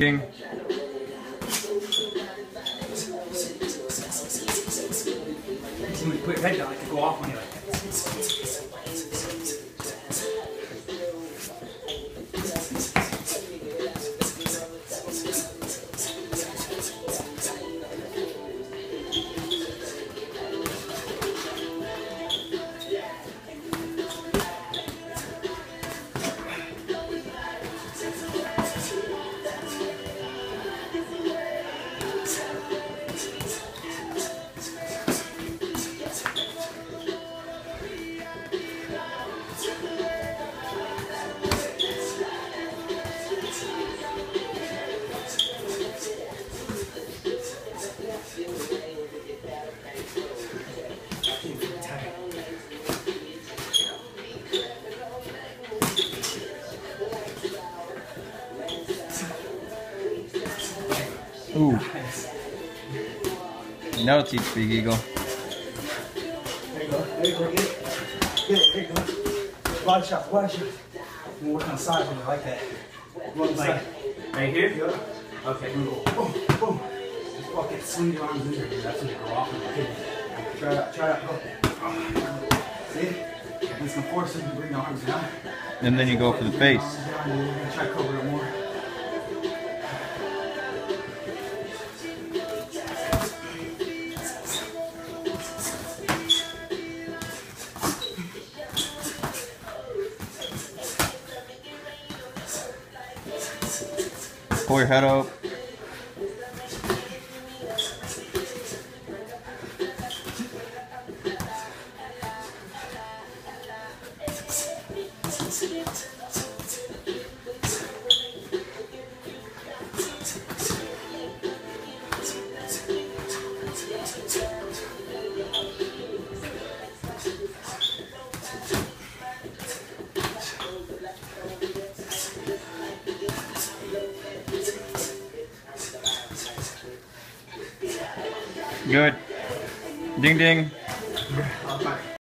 Ding. When put your head down, it could go off on you like. Ooh. Big Eagle. There you go. There you go. Get it. Get it. There you go. Body shot. Body shot. And work on the side when you like that. Go on the Like, side. right here? Yep. Okay. And boom, boom. Just it. Swing your arms in there. dude. That's when you go off. Okay. Try it out. Try it out. Go. See? And it's gonna force you to bring the arms down. And then you go for the face. Arms down, and you're gonna try to cover it more. Pull your head up. Good. Ding ding.